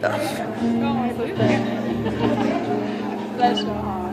Bless your heart.